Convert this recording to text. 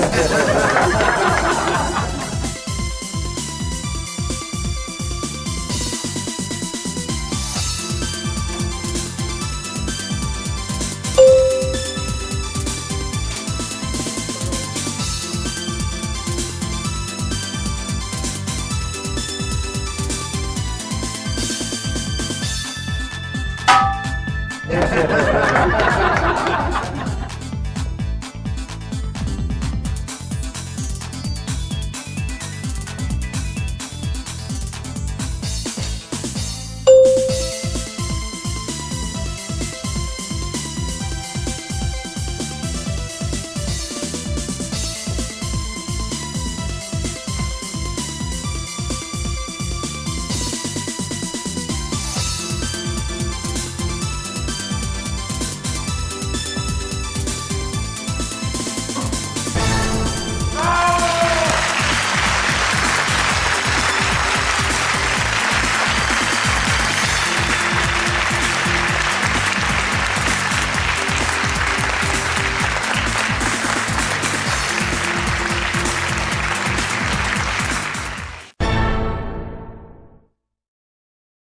Yeah.